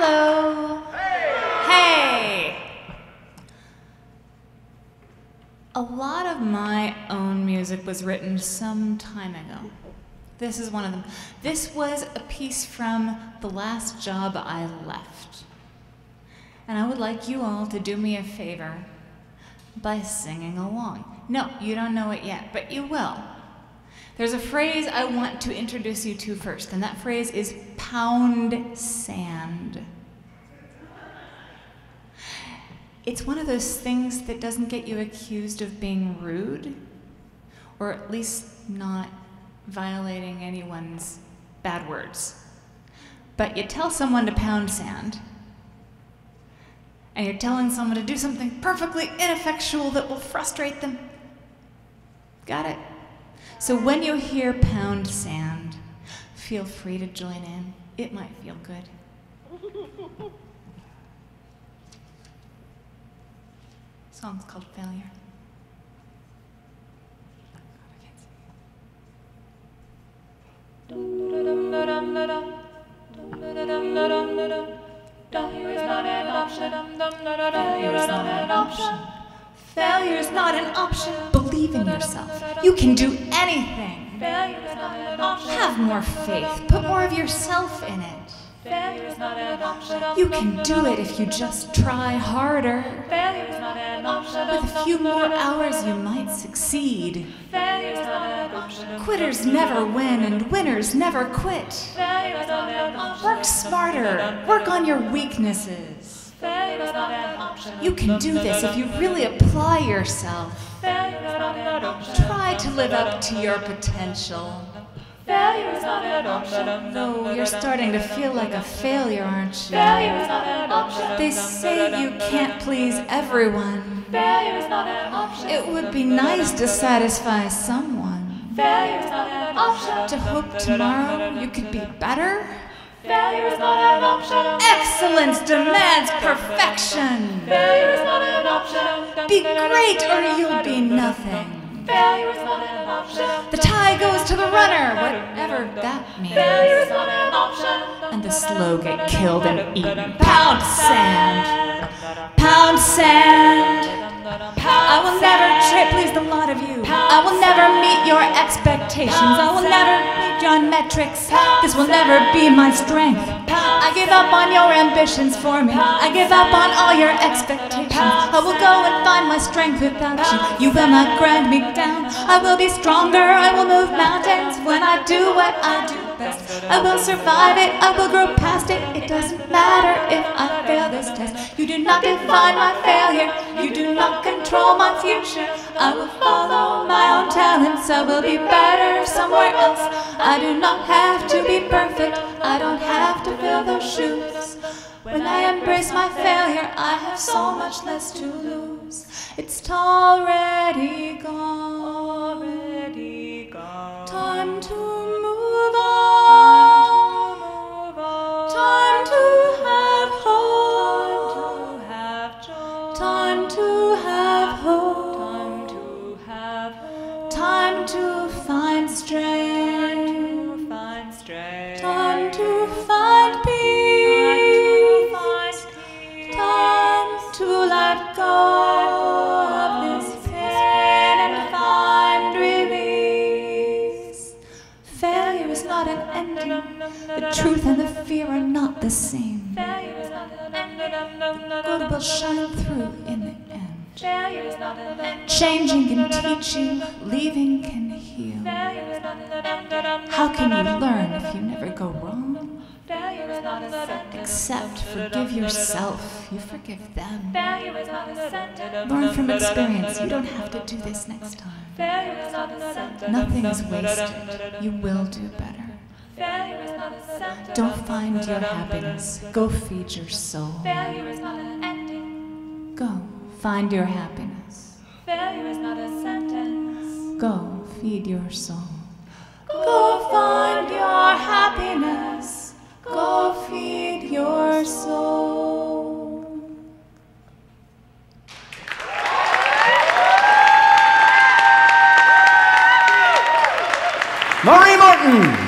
Hello. Hey. A lot of my own music was written some time ago. This is one of them. This was a piece from the last job I left. And I would like you all to do me a favor by singing along. No, you don't know it yet, but you will. There's a phrase I want to introduce you to first, and that phrase is pound sand. It's one of those things that doesn't get you accused of being rude, or at least not violating anyone's bad words. But you tell someone to pound sand, and you're telling someone to do something perfectly ineffectual that will frustrate them. Got it? So when you hear pound sand, feel free to join in. It might feel good. Song's called Failure. Failure is not an option. Failure is not an option. Failure is not an option. Believe in yourself. You can do anything. Have more faith. Put more of yourself in it. You can do it if you just try harder. With a few more hours, you might succeed. Quitters never win, and winners never quit. Work smarter. Work on your weaknesses. You can do this if you really apply yourself. Try to live up to your potential. No, you're starting to feel like a failure, aren't you? Failure is not an option. They say you can't please everyone. Failure is not an option. It would be nice to satisfy someone. Failure is not an option. To hope tomorrow you could be better. Failure is not an option. Excellence demands perfection. Failure is not an option. Be great or you'll be nothing. Failure is not an option. The tie goes to the runner, whatever that means. an. And the slow get killed and eaten. Pound sand. Pound sand. I will never try please the lot of you. I will never meet your expectations. I will never meet your metrics. This will never be my strength. I give up on your ambitions for me. I give up on all your expectations. I will go and find my strength without you. You will not grind me down. I will be stronger. I will move mountains when I do what I do best. I will survive it. I will grow past it. It doesn't matter if I fail this test. You do not define my failure. You do not control my future. I will follow my own talents. I will be better somewhere else. I do not have to be perfect. I don't have to fill those shoes. When I embrace my failure, I have so much less to lose. It's already gone. Already gone. Time to is not an ending. The truth and the fear are not the same. The Good will shine through in the end. Changing can teach you, leaving can heal. How can you learn if you never go? Accept, forgive yourself, you forgive them. Learn from experience, you don't have to do this next time. Nothing is wasted, you will do better. Don't find your happiness, go feed your soul. Go, find your happiness. Go, feed your soul. Go find your happiness. Marie Martin.